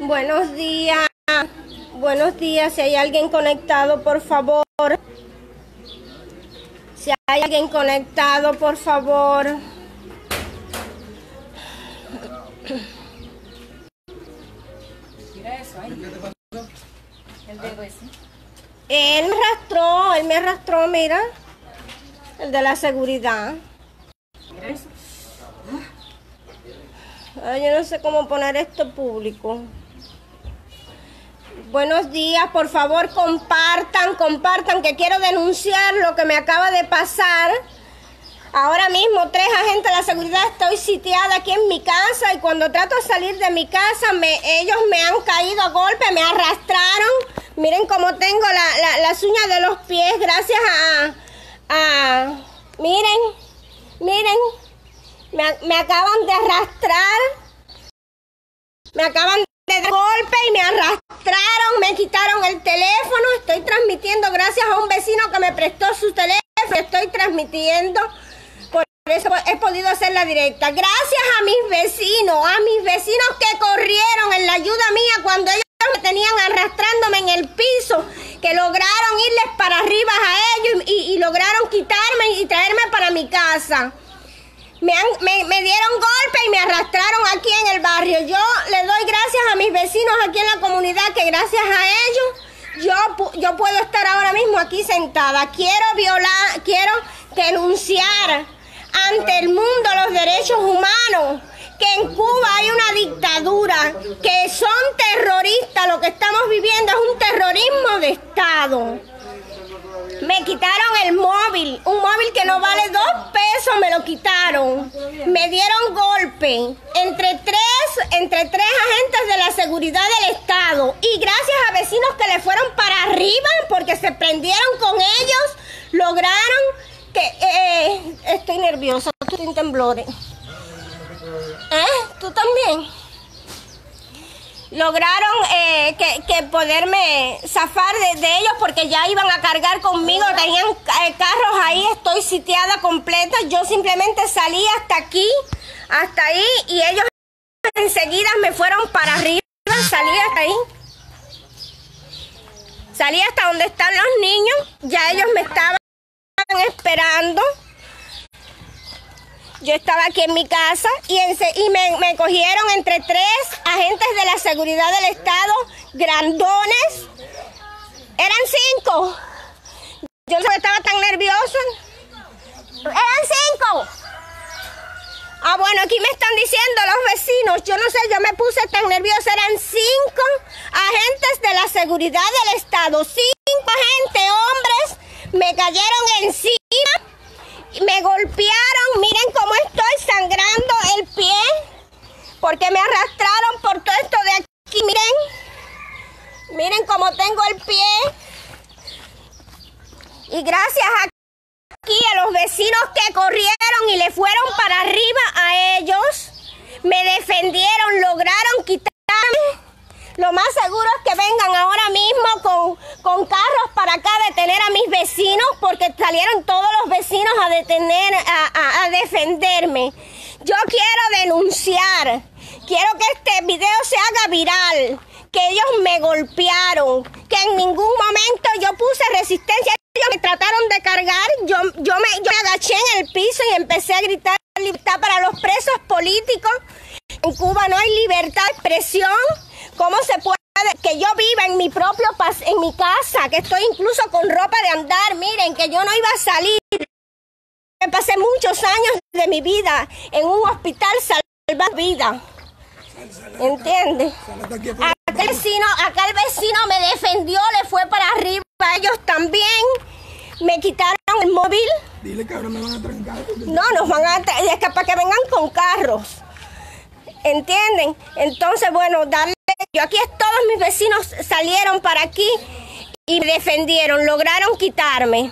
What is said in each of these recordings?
Buenos días. Buenos días. Si hay alguien conectado, por favor. Si hay alguien conectado, por favor. Mira eso ahí. El dedo ese. Él me arrastró, él me arrastró, mira. El de la seguridad. Mira eso. Ay, yo no sé cómo poner esto público. Buenos días, por favor compartan, compartan que quiero denunciar lo que me acaba de pasar. Ahora mismo tres agentes de la seguridad estoy sitiada aquí en mi casa y cuando trato de salir de mi casa me, ellos me han caído a golpe, me arrastraron. Miren cómo tengo la- la- las uñas de los pies gracias a... a miren, miren, me, me acaban de arrastrar. Me acaban de dar golpe y me arrastraron, me quitaron el teléfono. Estoy transmitiendo gracias a un vecino que me prestó su teléfono. Estoy transmitiendo. Por eso he podido hacer la directa. Gracias a mis vecinos, a mis vecinos que corrieron en la ayuda mía cuando ellos me tenían arrastrándome en el piso, que lograron irles para arriba a ellos y, y lograron quitarme y traerme para mi casa. Me, han- me, me dieron golpe y me arrastraron aquí en el barrio. Yo le doy gracias a mis vecinos aquí en la comunidad que gracias a ellos yo, yo puedo estar ahora mismo aquí sentada. Quiero violar, quiero denunciar ante el mundo los derechos humanos. Que en Cuba hay una dictadura, que son terroristas. Lo que estamos viviendo es un terrorismo de Estado. Me quitaron el móvil, un móvil que no vale dos pesos, me lo quitaron. Me dieron golpe entre tres, entre tres agentes de la seguridad del Estado. Y gracias a vecinos que le fueron para arriba porque se prendieron con ellos, lograron que... eh, estoy nerviosa, estoy en temblores. ¿Eh? ¿Tú también? Lograron eh, que, que poderme zafar de, ellos porque ya iban a cargar conmigo, tenían eh, carros ahí, estoy sitiada completa, yo simplemente salí hasta aquí, hasta ahí y ellos enseguida me fueron para arriba, salí hasta ahí. Salí hasta donde están los niños, ya ellos me estaban esperando. Yo estaba aquí en mi casa y, me, me cogieron entre tres agentes de la seguridad del Estado, grandones. Eran cinco. Yo no estaba tan nerviosa. Eran cinco. Ah, bueno, aquí me están diciendo los vecinos. Yo no sé, yo me puse tan nerviosa. Eran cinco agentes de la seguridad del Estado. Cinco agentes, hombres, me cayeron encima me golpearon, miren cómo estoy sangrando el pie, porque me arrastraron por todo esto de aquí, miren, miren cómo tengo el pie. Y gracias aquí a los vecinos que corrieron y le fueron para arriba a ellos, me defendieron, lograron quitarme. Lo más seguro es que vengan ahora mismo con, con carros para acá a detener a mis vecinos porque salieron todos los vecinos a detener, a, a- defenderme. Yo quiero denunciar, quiero que este video se haga viral, que ellos me golpearon, que en ningún momento yo puse resistencia. Ellos me trataron de cargar, yo, yo, me, yo me agaché en el piso y empecé a gritar libertad para los presos políticos. En Cuba no hay libertad de expresión. ¿Cómo se puede que yo viva en mi propio pas- en mi casa, que estoy incluso con ropa de andar? Miren, que yo no iba a salir. Me pasé muchos años de mi vida en un hospital salvando vida. ¿Entiendes? Aquel vecino, aquel vecino me defendió, le fue para arriba. Ellos también me quitaron el móvil. Dile que ahora me van a trancar. No, nos van a es que para que vengan con carros. ¿Entienden? Entonces, bueno, darle. Yo aquí todos mis vecinos salieron para aquí y me defendieron, lograron quitarme.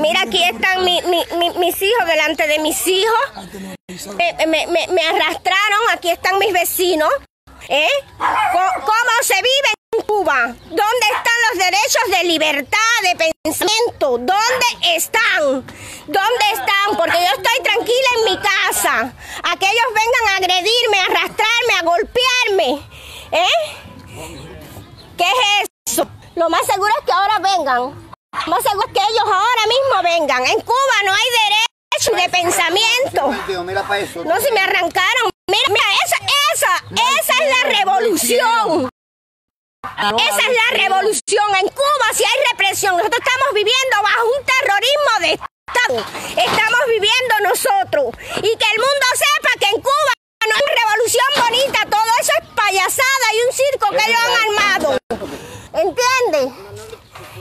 Mira aquí están mi- mi- mi- mis hijos delante de mis hijos. Me, me- me- me arrastraron, aquí están mis vecinos. ¿Eh? ¿Cómo, se vive en Cuba? ¿Dónde están los derechos de libertad, de pensamiento? ¿Dónde están? ¿Dónde están? Porque yo estoy tranquila en mi casa. A que ellos vengan a agredirme, a arrastrarme, a golpearme. ¿Eh? ¿Qué es eso? Lo más seguro es que ahora vengan. Lo más seguro es que ellos ahora mismo vengan. En Cuba no hay derecho de pensamiento. No, si me arrancaron. Mira, mira, esa, esa, esa es la revolución. Esa es la revolución. En Cuba si hay represión. Nosotros estamos viviendo bajo un terrorismo de Estado. Estamos viviendo nosotros. Y que el mundo sepa que en Cuba no hay revolución bonita. Todo eso es payasada y un circo que ellos han armado. ¿Entiendes?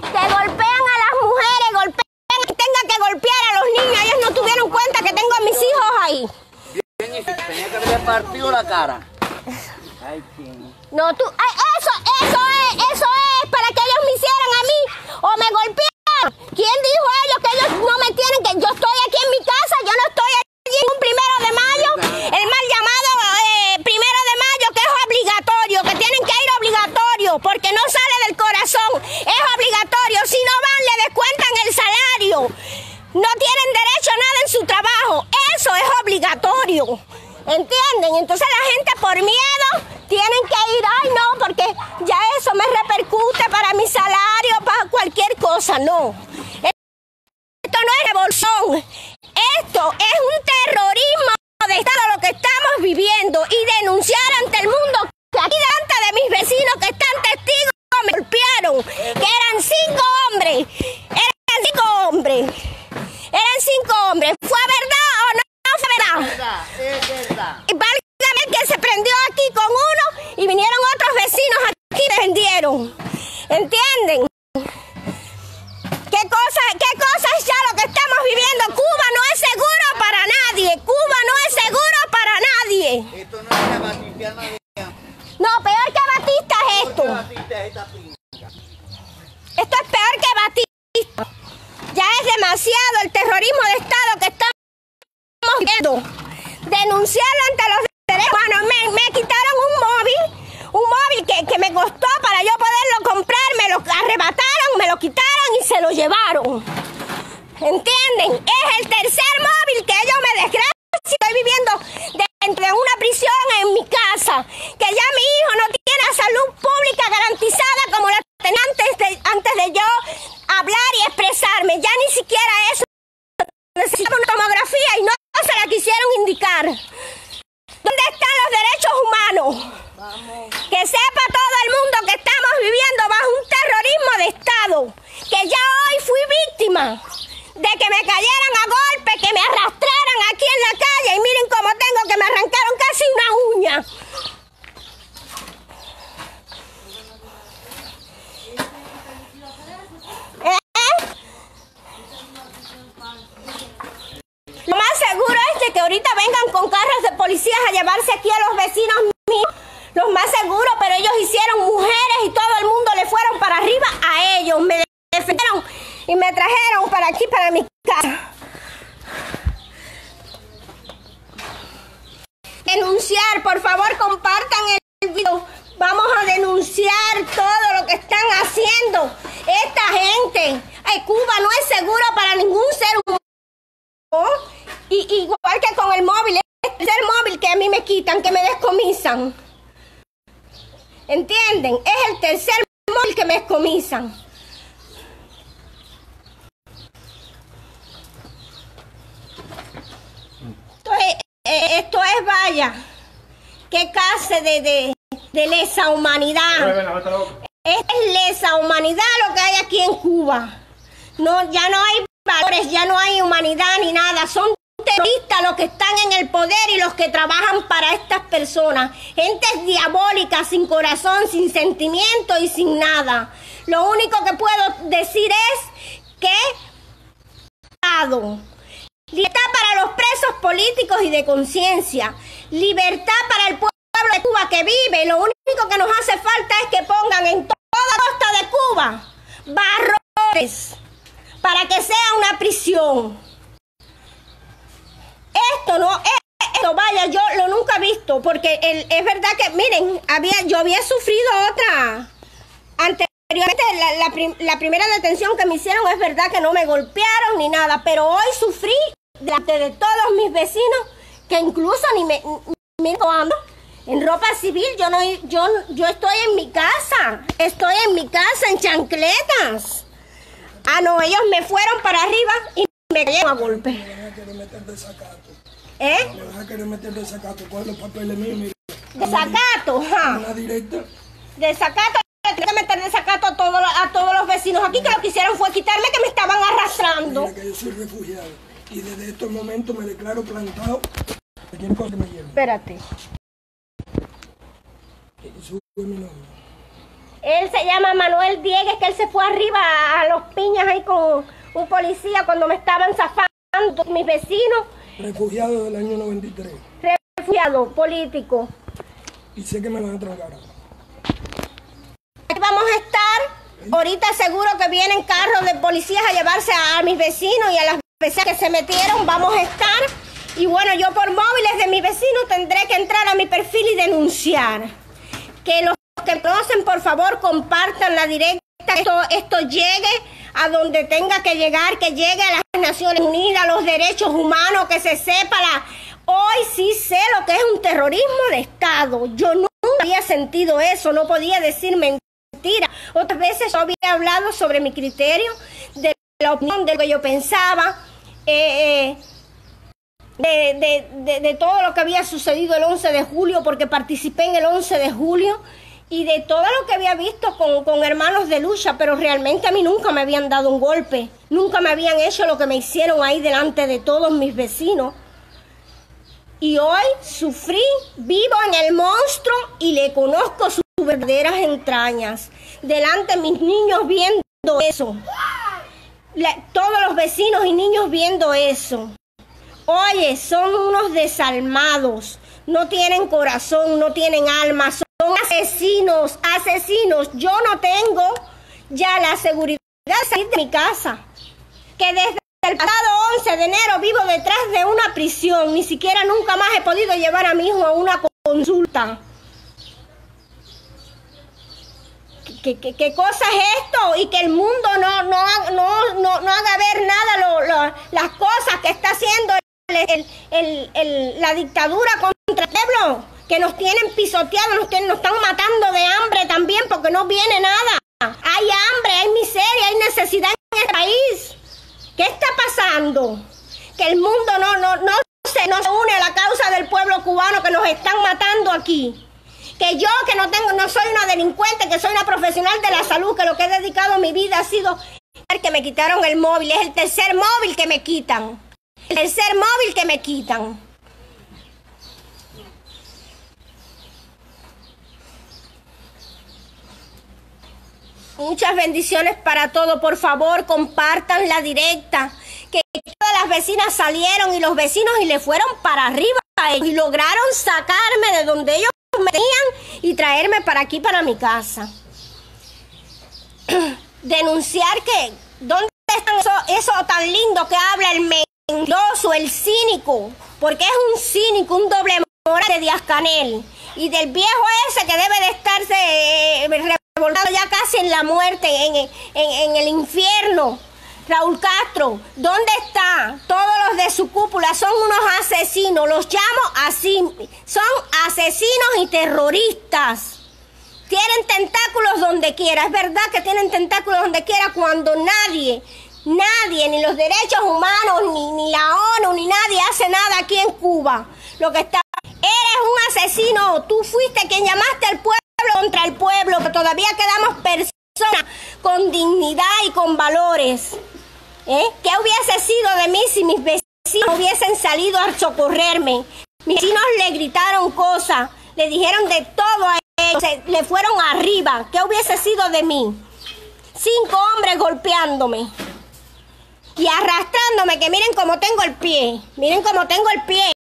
Que golpean a las mujeres, golpean, tengan que golpear a los niños. Ellos no tuvieron cuenta que tengo a mis hijos ahí. Tenía que haberle partido la cara. Ay. No, tú, ay, eso, eso es, eso es para que ellos me hicieran a mí o me golpearan. ¿Quién dijo ellos que ellos no me tienen que, yo estoy aquí en mi casa, yo no estoy allí en un primero de mayo, el mal llamado eh, primero de mayo que es obligatorio, que tienen que ir obligatorio, porque no sale del corazón, es obligatorio, si no van le descuentan el salario, no tienen derecho a nada en su trabajo, eso es obligatorio. ¿Entienden? Entonces la gente por miedo tienen que ir, ay no, porque ya eso me repercute para mi salario, para cualquier cosa, no. Esto no es revolución, esto es un terrorismo de Estado lo que estamos viviendo y denunciar ante el mundo que aquí delante de mis vecinos que están testigos me golpearon, que eran cinco hombres, eran cinco hombres, eran cinco hombres. ¿Fue verdad o no? No fue verdad. Verdad, es verdad. Y válgame que se prendió aquí con uno y vinieron otros vecinos aquí y defendieron. ¿Entienden? ¿Qué cosa, ¿Qué cosa es ya lo que estamos viviendo? Cuba no es seguro para nadie. Cuba no es seguro para nadie. Esto no es la batistiana de No, peor que Batista es esto. Batista, esta pinga. Esto es peor que Batista. Ya es demasiado el terrorismo de Estado que estamos viendo. Denunciarlo ante los derechos humanos. Me, me quitaron un móvil, un móvil que, que me costó para yo poderlo comprar. Me lo arrebataron, me lo quitaron y ¿Entienden? Es el tercer móvil que ellos me desgracian. Estoy viviendo dentro de una prisión en mi casa. Que ya mi hijo no tiene salud pública garantizada como la tenía antes de, antes de yo hablar y expresarme. Ya ni siquiera eso. Necesitaba una tomografía y no se la quisieron indicar. ¿Dónde están los derechos humanos? Que sepa todo el mundo que estamos viviendo bajo un terrorismo de Estado. Que ya hoy fui víctima de que me cayeran a golpe, que me arrastraran aquí en la calle y miren cómo tengo que me arrancaron casi una uña. ¿Eh? Lo más seguro es de que ahorita de a llevarse aquí a los vecinos míos. Lo más seguro, pero ellos hicieron mujeres y todo el mundo le fueron para arriba a ellos. Me defendieron y me trajeron para aquí, para mi casa. Denunciar, por favor, compartan el video. Vamos a denunciar todo lo que están haciendo esta gente. Ay, Cuba no es seguro para ningún ser humano. Y, igual que con el móvil, este es el móvil que a mí me quitan, que me descomisan. ¿Entienden? Es el tercer móvil que me descomisan. Esto es, eh, esto es vaya. ¿Qué clase de, de, de lesa humanidad? Es lesa humanidad lo que hay aquí en Cuba. No, ya no hay valores, ya no hay humanidad ni nada. Son terroristas los que están en el poder y los que trabajan para estas personas. Gentes diabólicas, sin corazón, sin sentimiento y sin nada. Lo único que puedo decir es que libertad para los presos políticos y de conciencia, libertad para el pueblo de Cuba que vive. Lo único que nos hace falta es que pongan en toda costa de Cuba barrotes para que sea una prisión. Esto no es, esto vaya, yo lo nunca he visto, porque es verdad que, miren, había, yo había sufrido otra, Anteriormente, la primera detención que me hicieron es verdad que no me golpearon ni nada, pero hoy sufrí delante de todos mis vecinos que incluso ni me, me ando en ropa civil. Yo no, yo, yo estoy en mi casa, estoy en mi casa en chancletas. Ah, no, ellos me fueron para arriba y me cayeron a golpe. ¿Eh? Me a querer meter desacato. Los papeles míos. Desacato, directa. Desacato, tengo que meter desacato a todos, a todos los vecinos aquí que lo que hicieron fue quitarme que me estaban que yo soy refugiado. Y desde estos momentos me declaro plantado. Cualquier cosa que me lleve. Espérate. Mi nombre. Él se llama Manuel Diegues, que él se fue arriba a los piñas ahí con un policía cuando me estaban zafando mis vecinos, Refugiado del año 93. refugiado político. Y sé que me van a. Aquí vamos a estar. Ahorita seguro que vienen carros de policías a llevarse a, a mis vecinos y a las vecinas que se metieron. Vamos a estar. Y bueno, yo por móviles de mis vecinos tendré que entrar a mi perfil y denunciar. Que los que conocen, por favor, compartan la directa. Esto, esto llegue a donde tenga que llegar, que llegue a las Naciones Unidas, los derechos humanos, que se sepa la... Hoy sí sé lo que es un terrorismo de Estado. Yo nunca había sentido eso, no podía decir mentira. Otras veces yo había hablado sobre mi criterio, de la opinión, de lo que yo pensaba, eh, eh, de, de- de- todo lo que había sucedido el 11 de julio, porque participé en el 11 de julio, y de todo lo que había visto con, con hermanos de lucha, pero realmente a mí nunca me habían dado un golpe, nunca me habían hecho lo que me hicieron ahí delante de todos mis vecinos. Y hoy sufrí, vivo en el monstruo y le conozco sus verdaderas entrañas. Delante de mis niños viendo eso. Todos los vecinos y niños viendo eso. Oye, son unos desalmados. No tienen corazón, no tienen alma. Son asesinos, asesinos. Yo no tengo ya la seguridad de salir de mi casa que desde el pasado 11 de enero vivo detrás de una prisión. Ni siquiera nunca más he podido llevar a mi hijo a una consulta. ¿Qué, qué, cosa es esto? Y que el mundo no, no, no, no, no haga ver nada las cosas que está haciendo el- el- el- el- la dictadura contra el pueblo. Que nos tienen pisoteados, nos, nos están matando de hambre también porque no viene nada. Hay hambre, hay miseria, hay necesidad en este país. ¿Qué está pasando? Que el mundo no, no, no, se, no se une a la causa del pueblo cubano que nos están matando aquí. Que yo, que no tengo, no soy una delincuente, que soy una profesional de la salud, que lo que he dedicado mi vida ha sido que me quitaron el móvil. Es el tercer móvil que me quitan. El tercer móvil que me quitan. Muchas bendiciones para todos. Por favor, compartan la directa. Que todas las vecinas salieron y los vecinos y le fueron para arriba a ellos y lograron sacarme de donde ellos me tenían y traerme para aquí, para mi casa. Denunciar que, ¿dónde están eso, eso tan lindo que habla el mentiroso, el cínico? Porque es un cínico, un doble moral de Díaz Canel. Y del viejo ese que debe de estarse eh, ya casi en la muerte, en el infierno. Raúl Castro, ¿dónde está? Todos los de su cúpula son unos asesinos, los llamo así, son asesinos y terroristas. Tienen tentáculos donde quiera, es verdad que tienen tentáculos donde quiera cuando nadie, nadie, ni los derechos humanos, ni, ni la ONU, ni nadie hace nada aquí en Cuba. Lo que está, eres un asesino, tú fuiste quien llamaste al pueblo contra el pueblo, que todavía quedamos personas con dignidad y con valores. ¿Eh? ¿Qué hubiese sido de mí si mis vecinos hubiesen salido a socorrerme? Mis vecinos le gritaron cosas, le dijeron de todo a ellos, le fueron arriba. ¿Qué hubiese sido de mí? Cinco hombres golpeándome y arrastrándome, que miren cómo tengo el pie, miren cómo tengo el pie.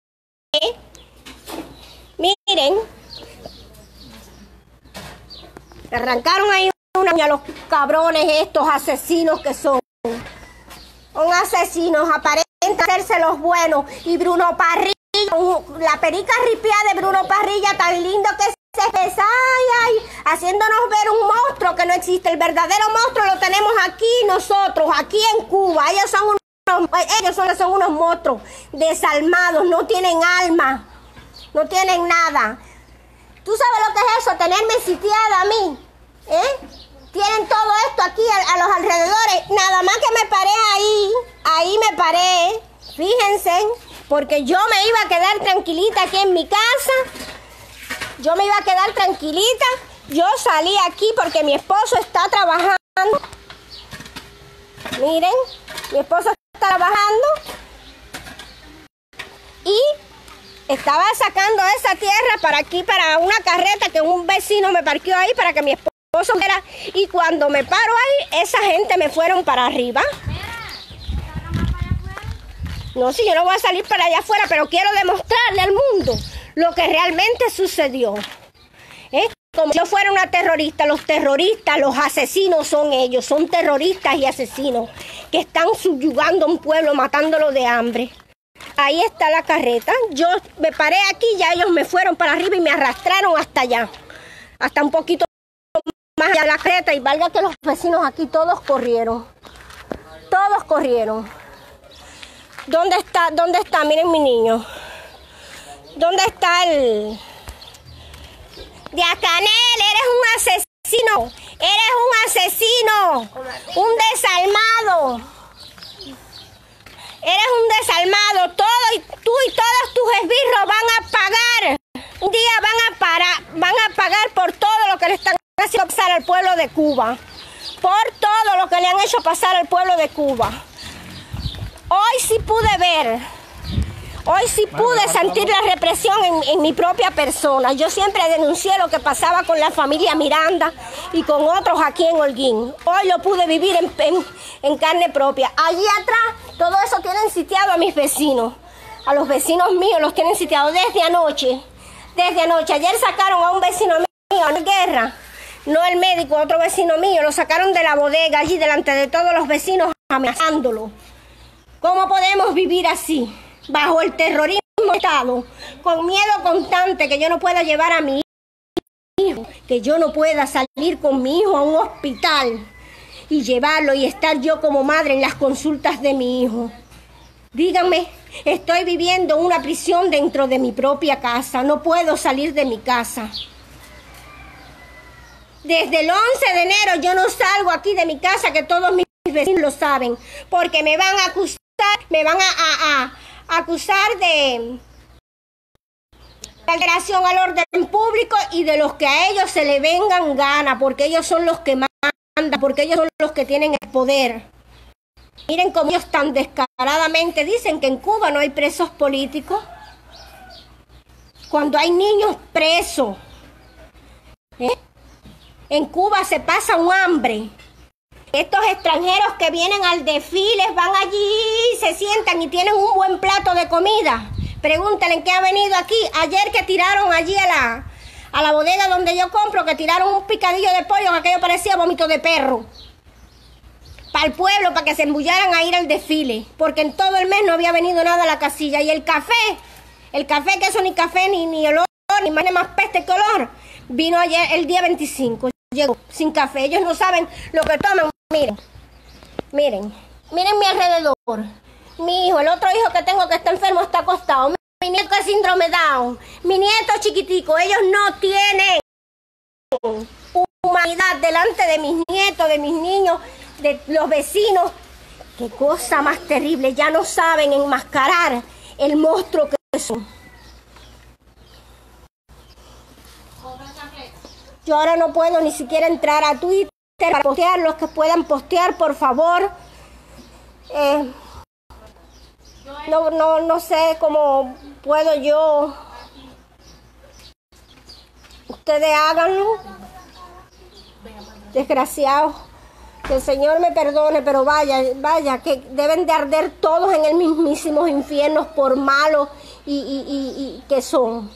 ¿eh? Miren. Arrancaron ahí una uña los cabrones estos asesinos que son. Son asesinos, aparentan hacerse los buenos. Y Bruno Parrilla, un- la perica ripiada de Bruno Parrilla, tan lindo que ay, ay, haciéndonos ver un monstruo que no existe. El verdadero monstruo lo tenemos aquí nosotros, aquí en Cuba. Ellos son unos, ellos son, son unos monstruos desalmados, no tienen alma, no tienen nada. ¿Tú sabes lo que es eso? Tenerme sitiada a mí. ¿Eh? Tienen todo esto aquí a, los alrededores. Nada más que me paré ahí. Ahí me paré. Fíjense. Porque yo me iba a quedar tranquilita aquí en mi casa. Yo me iba a quedar tranquilita. Yo salí aquí porque mi esposo está trabajando. Miren, mi esposo está trabajando. Y estaba sacando esa tierra para aquí, para una carreta que un vecino me parqueó ahí para que mi esposo Y cuando me paro ahí, esa gente me fueron para arriba. No, si yo no voy a salir para allá afuera, pero quiero demostrarle al mundo lo que realmente sucedió. ¿Eh? Como si yo fuera una terrorista, los terroristas, los asesinos son ellos, son terroristas y asesinos que están subyugando a un pueblo, matándolo de hambre. Ahí está la carreta. Yo me paré aquí, ya ellos me fueron para arriba y me arrastraron hasta allá, hasta un poquito más allá de la carreta. Y valga que los vecinos aquí todos corrieron, todos corrieron. ¿Dónde está? ¿Dónde está? Miren mi niño. ¿Dónde está el...? Diacanel, eres un asesino. Eres un asesino. Un desalmado. Eres un desalmado. Todo y tú y todos tus esbirros van a pagar. Un día van a parar, van a pagar por todo lo que le están pasar al pueblo de Cuba. Por todo lo que le han hecho pasar al pueblo de Cuba. Hoy sí pude ver, hoy sí pude sentir la represión en, en, mi propia persona. Yo siempre denuncié lo que pasaba con la familia Miranda y con otros aquí en Holguín. Hoy lo pude vivir en, en, en carne propia. Allí atrás, todo eso tienen sitiado a mis vecinos. A los vecinos míos los tienen sitiados desde anoche. Desde anoche. Ayer sacaron a un vecino mío en guerra. No el médico, otro vecino mío. Lo sacaron de la bodega allí delante de todos los vecinos amenazándolo. ¿Cómo podemos vivir así, bajo el terrorismo Estado, con miedo constante que yo no pueda llevar a mi hijo, que yo no pueda salir con mi hijo a un hospital y llevarlo y estar yo como madre en las consultas de mi hijo? Díganme, estoy viviendo una prisión dentro de mi propia casa, no puedo salir de mi casa. Desde el 11 de enero yo no salgo aquí de mi casa, que todos mis vecinos lo saben, porque me van a acusar me van a, a, acusar de alteración al orden público y de los que a ellos se le vengan gana, porque ellos son los que mandan, porque ellos son los que tienen el poder. Miren cómo ellos tan descaradamente dicen que en Cuba no hay presos políticos. Cuando hay niños presos. ¿eh? En Cuba se pasa un hambre. Estos extranjeros que vienen al desfile van allí, se sientan y tienen un buen plato de comida. Pregúntale qué ha venido aquí. Ayer que tiraron allí a la, a la bodega donde yo compro, que tiraron un picadillo de pollo, que aquello parecía vómito de perro. Para el pueblo, para que se embullaran a ir al desfile. Porque en todo el mes no había venido nada a la casilla. Y el café, el café que eso ni café, ni, ni olor, ni más, ni más peste que olor, vino ayer el día 25. Llegó sin café. Ellos no saben lo que toman. Miren, miren, miren mi alrededor. Mi hijo, el otro hijo que tengo que está enfermo está acostado. Mi nieto es síndrome Down. Mi nieto chiquitico. Ellos no tienen humanidad delante de mis nietos, de mis niños, de los vecinos. Qué cosa más terrible. Ya no saben enmascarar el monstruo que son. Yo ahora no puedo ni siquiera entrar a Twitter para postear, los que puedan postear, por favor. Eh, no, no, no sé cómo puedo yo. Ustedes háganlo. Desgraciados. Que el Señor me perdone, pero vaya, vaya, que deben de arder todos en el mismísimo infierno por malos y, y, y, que son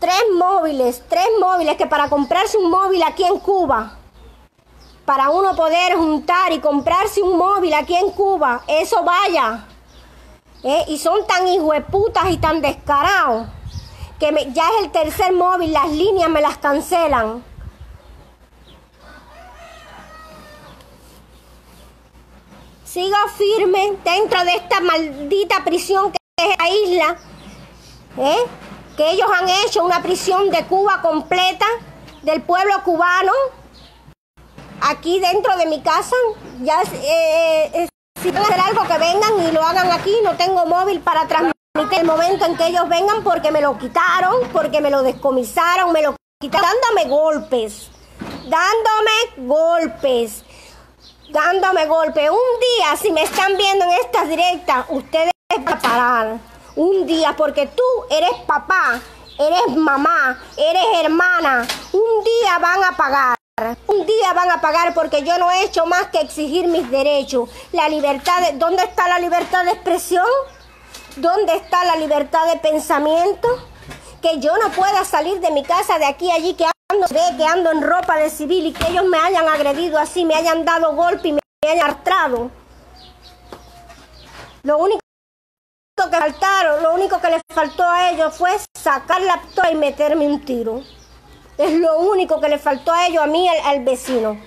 tres móviles, tres móviles que para comprarse un móvil aquí en Cuba, para uno poder juntar y comprarse un móvil aquí en Cuba, eso vaya. ¿eh? Y son tan hijueputas y tan descarados que ya es el tercer móvil, las líneas me las cancelan. Sigo firme dentro de esta maldita prisión que es la isla, ¿eh? Que ellos han hecho una prisión de Cuba completa, del pueblo cubano, aquí dentro de mi casa. Ya eh, eh, si van a hacer algo que vengan y lo hagan aquí, no tengo móvil para transmitir el momento en que ellos vengan porque me lo quitaron, porque me lo descomisaron, me lo quitaron dándome golpes, dándome golpes, dándome golpes. Un día, si me están viendo en estas directas, ustedes van a parar. Un día, porque tú eres papá, eres mamá, eres hermana. Un día van a pagar. Un día van a pagar porque yo no he hecho más que exigir mis derechos. La libertad de, ¿Dónde está la libertad de expresión? ¿Dónde está la libertad de pensamiento? Que yo no pueda salir de mi casa de aquí a allí, que ando, en ropa de civil y que ellos me hayan agredido así, me hayan dado golpe y me hayan artrado. Lo único que faltaron, lo único que les faltó a ellos fue sacar la pistola y meterme un tiro. Es lo único que le faltó a ellos, a mí, al, al vecino.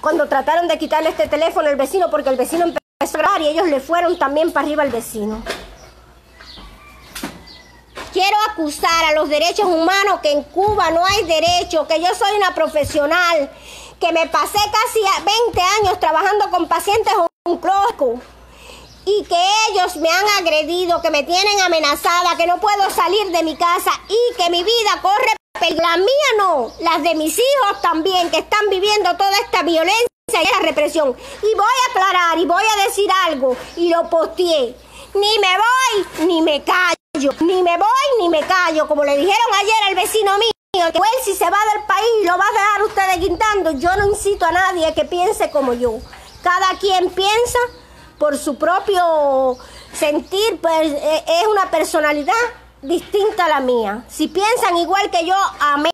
Cuando trataron de quitarle este teléfono al vecino, porque el vecino empezó a grabar y ellos le fueron también para arriba al vecino. Quiero acusar a los derechos humanos que en Cuba no hay derecho, que yo soy una profesional, que me pasé casi a 20 años trabajando con pacientes oncológicos y que ellos me han agredido, que me tienen amenazada, que no puedo salir de mi casa y que mi vida corre peligro. La mía no, las de mis hijos también, que están viviendo toda esta violencia y esta represión. Y voy a aclarar y voy a decir algo y lo posteé. Ni me voy ni me callo, ni me voy ni me callo, como le dijeron ayer al vecino mío. Que él si se va del país lo va a dejar ustedes guindando. Yo no incito a nadie que piense como yo. Cada quien piensa por su propio sentir, pues eh, es una personalidad distinta a la mía. Si piensan igual que yo, amén.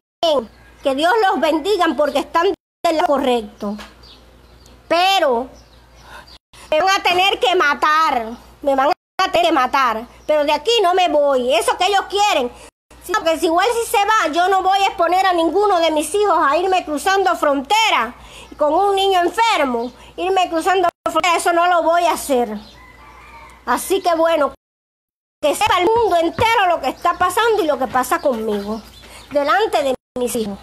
Que Dios los bendiga porque están en lo correcto. Pero me van a tener que matar. Me van a tener que matar. Pero de aquí no me voy. Eso que ellos quieren. Sino que si igual si se va, yo no voy a exponer a ninguno de mis hijos a irme cruzando frontera con un niño enfermo. Irme cruzando eso no lo voy a hacer. Así que bueno, que sepa el mundo entero lo que está pasando y lo que pasa conmigo. Delante de mis hijos.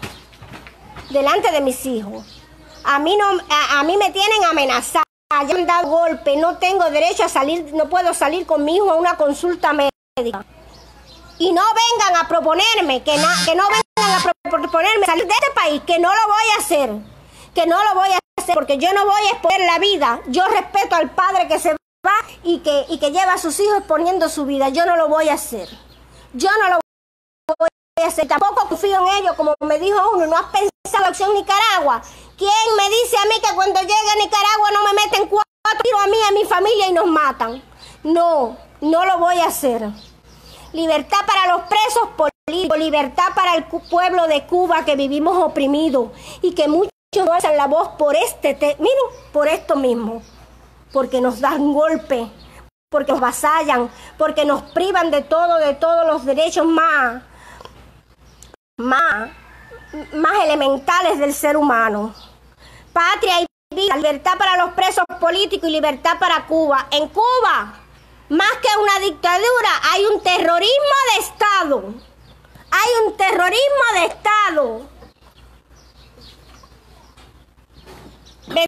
Delante de mis hijos. A mí, no, a, a mí me tienen amenazada. Ya me han dado golpe. No tengo derecho a salir, no puedo salir con mi hijo a una consulta médica. Y no vengan a proponerme, que, na- que no vengan a pro- proponerme salir de este país, que no lo voy a hacer. Que no lo voy a hacer porque yo no voy a exponer la vida. Yo respeto al padre que se va y que, y que lleva a sus hijos exponiendo su vida. Yo no lo voy a hacer. Yo no lo voy a hacer. Tampoco confío en ellos, como me dijo uno. ¿No has pensado en acción Nicaragua? ¿Quién me dice a mí que cuando llegue a Nicaragua no me meten cuatro tiros a mí a mi familia y nos matan? No, no lo voy a hacer. Libertad para los presos políticos, libertad para el pueblo de Cuba que vivimos oprimidos y que muchos no hacen la voz por este, te- miren, por esto mismo, porque nos dan golpe, porque nos vasallan, porque nos privan de todo, de todos los derechos más, más, más elementales del ser humano. Patria y vida, libertad para los presos políticos y libertad para Cuba. En Cuba, más que una dictadura, hay un terrorismo de Estado. Hay un terrorismo de Estado